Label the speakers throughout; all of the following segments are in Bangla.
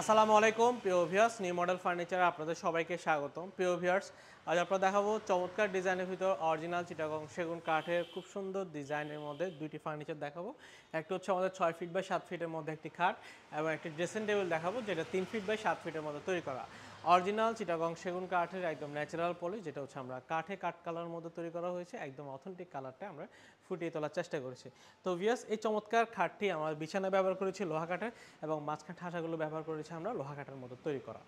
Speaker 1: আসসালামু আলাইকুম, প্রিয় ভিউয়ার্স নিউ মডেল ফার্নিচারে আপনাদের সবাইকে স্বাগতম। প্রিয় ভিউয়ার্স আজ আপনারা দেখাবো চমৎকার ডিজাইনের ভিতর অরিজিনাল চিটাগং সেগুন কাঠের খুব সুন্দর ডিজাইনের মধ্যে দুইটি ফার্নিচার দেখাবো। একটা হচ্ছে আমাদের ছয় ফিট বাই সাত ফিটের মধ্যে একটি খাট এবং একটি ড্রেসিং টেবিল দেখাবো, যেটা তিন ফিট বাই সাত ফিটের মধ্যে তৈরি করা। অরিজিনাল চিটাগং সেগুন কাঠের একদম ন্যাচারাল পলি যেটা হচ্ছে আমরা কাঠে কাঠ কালার মধ্যে তৈরি করা হয়েছে। একদম অথেন্টিক কালারটা আমরা ফুটিয়ে তোলার চেষ্টা করেছি। তো ভিয়াস এই চমৎকার খাটটি আমরা বিছানা ব্যবহার করেছি লোহা কাঠের এবং মাঝখান ঠাসাগুলো ব্যবহার করেছি আমরা লোহা কাঠের মধ্যে তৈরি করা।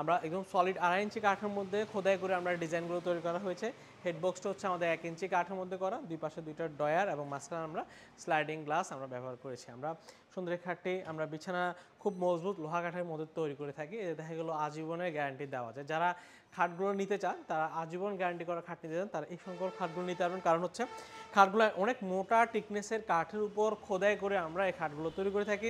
Speaker 1: আমরা একদম সলিড আড়াই ইঞ্চি কাঠের মধ্যে খোদাই করে আমরা ডিজাইনগুলো তৈরি করা হয়েছে। হেডবক্সটা হচ্ছে আমাদের এক ইঞ্চি কাঠের মধ্যে করা। দুই পাশে দুইটা ডয়ার এবং মাঝখানে আমরা স্লাইডিং গ্লাস আমরা ব্যবহার করেছি। আমরা সুন্দর খাটটি আমরা বিছানা খুব মজবুত লোহা কাঠের মধ্যে তৈরি করে থাকি। দেখা গেলো আজীবনের গ্যারান্টি দেওয়া যায়। যারা খাটগুলো নিতে চান, তারা আজীবন গ্যারান্টি করা খাট নিতে চান তারা এই সংখ্যক খাটগুলো নিতে পারবেন। কারণ হচ্ছে খাটগুলো অনেক মোটা টিকনেসের কাঠের উপর খোদাই করে আমরা এই খাটগুলো তৈরি করে থাকি।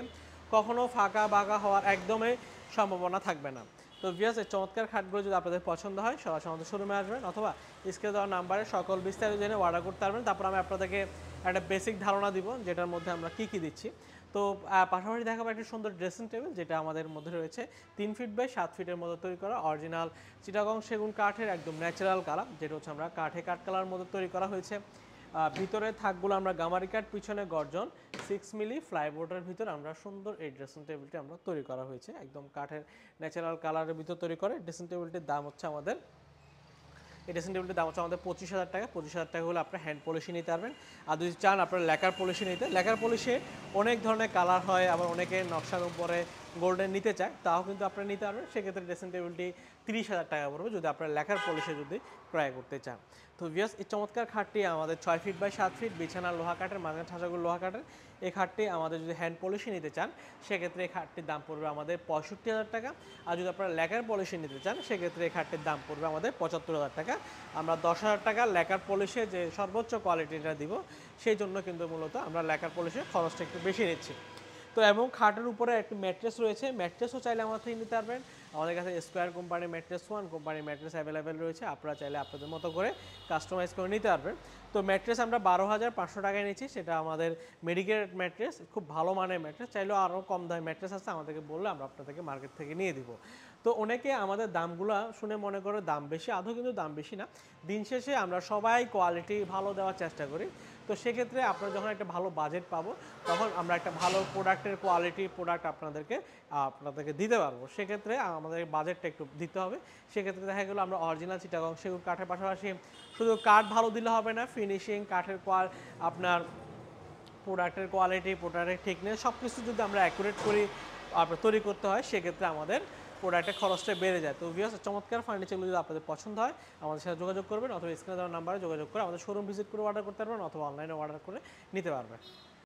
Speaker 1: কখনো ফাঁকা বাঁকা হওয়ার একদমই সম্ভাবনা থাকবে না। তো ভিয়াস এই চমৎকার খাটগুলো যদি আপনাদের পছন্দ হয়, সরাসরি আমাদের শোরুমে আসবেন অথবা স্ক্রিনে দেওয়া নাম্বারে সকল বিস্তারিত জেনে অর্ডার করতে পারবেন। তারপর আমি আপনাদেরকে একটা বেসিক ধারণা দিব, যেটার মধ্যে আমরা কি কি দিচ্ছি। তো পাশাপাশি দেখাবো একটা সুন্দর ড্রেসিং টেবিল যেটা আমাদের মধ্যে রয়েছে। তিন ফিট বাই সাত ফিটের মধ্যে তৈরি করা অরিজিনাল চিটাগং সেগুন কাঠের একদম ন্যাচারাল কালার, যেটা হচ্ছে আমরা কাঠে কাঠ কালার মধ্যে তৈরি করা হয়েছে। ভিতরে থাকগুলো আমরা গামারি কাঠ, পিছনে গর্জন সিক্স মিলি ফ্লাইবোর্ডের ভিতর আমরা সুন্দর এই ড্রেসিং টেবিলটি আমরা তৈরি করা হয়েছে। একদম কাঠের ন্যাচারাল কালারের ভিতর তৈরি করে। ড্রেসিং টেবিলটির দাম হচ্ছে আমাদের, এই ড্রেসিং টেবিলটির দাম হচ্ছে আমাদের পঁচিশ হাজার টাকা। পঁচিশ হাজার টাকা হলে আপনার হ্যান্ড পলিশি নিতে পারবেন। আর যদি চান আপনার লেকার পলিশি নিতে লেকার পলিশে অনেক ধরনের কালার হয়, আবার অনেকে নকশার উপরে গোল্ডেন নিতে চায়, তাও কিন্তু আপনারা নিতে পারবেন। সেক্ষেত্রে ড্রেসিং টেবিলটি তিরিশ হাজার টাকা পড়বে যদি আপনার লেখার পলিশে যদি ক্রয় করতে চান। তো ভিয়াস এই চমৎকার খাটটি আমাদের ছয় ফিট বাই সাত ফিট বিছানার লোহা কাঠের, মাঝখানে ঠাসাগুলো লোহা কাঠের। এই খাটটি আমাদের যদি হ্যান্ড পলিশি নিতে চান, সেক্ষেত্রে এই খাটটির দাম পড়বে আমাদের পঁয়ষট্টি হাজার টাকা। আর যদি আপনারা লেখার পলিশি নিতে চান, সেক্ষেত্রে এই খাটটির দাম পড়বে আমাদের পঁচাত্তর হাজার টাকা। আমরা দশ হাজার টাকা লেখার পলিশে যে সর্বোচ্চ কোয়ালিটিটা দিব, সেই জন্য কিন্তু মূলত আমরা লেখার পলিশে খরচটা একটু বেশি নিচ্ছি। তো এবং খাটের উপরে একটি ম্যাট্রেস রয়েছে। ম্যাট্রেসও চাইলে আমার থেকে নিতে পারবেন। আমাদের কাছে স্কোয়ার কোম্পানির ম্যাট্রেস ওয়ান কোম্পানির ম্যাট্রেস অ্যাভেলেবেল রয়েছে। আপনারা চাইলে আপনাদের মতো করে কাস্টমাইজ করে নিতে পারবেন। তো ম্যাট্রেস আমরা বারো হাজার পাঁচশো টাকায় নিচ্ছি সেটা আমাদের মেডিকেল ম্যাট্রেস, খুব ভালো মানের ম্যাট্রেস। চাইলেও আরও কম দামে ম্যাট্রেস আছে। আমাদেরকে বললে আমরা আপনাদেরকে মার্কেট থেকে নিয়ে দিব। তো অনেকে আমাদের দামগুলো শুনে মনে করে দাম বেশি, আদৌ কিন্তু দাম বেশি না। দিন শেষে আমরা সবাই কোয়ালিটি ভালো দেওয়ার চেষ্টা করি। তো সেক্ষেত্রে আপনারা যখন একটা ভালো বাজেট পাবো, তখন আমরা একটা ভালো প্রোডাক্টের কোয়ালিটি প্রোডাক্ট আপনাদেরকে আপনাদেরকে দিতে পারব। সেক্ষেত্রে আমাদের বাজেটটা একটু দিতে হবে। সেক্ষেত্রে দেখা গেলো আমরা অরিজিনাল চিটাগং সেগুন কাঠের পাশাপাশি শুধু কাঠ ভালো দিলে হবে না ফিনিশিং কাঠের কোয়াল আপনার প্রোডাক্টের কোয়ালিটি প্রোডাক্টের ঠিকনেস সব কিছু যদি আমরা অ্যাকুরেট করি তৈরি করতে হয়, সেক্ষেত্রে আমাদের প্রোডাক্টের খরচটা বেড়ে যায়। তো ভিওস চমৎকার ফার্নিচারগুলো যদি আপনাদের পছন্দ হয়, আমাদের সাথে যোগাযোগ করবেন অথবা স্ক্রিনে দেওয়ার নাম্বারে যোগাযোগ করে আমাদের শোরুম ভিজিট করে অর্ডার করতে পারবেন অথবা অনলাইনে অর্ডার করে নিতে পারবেন।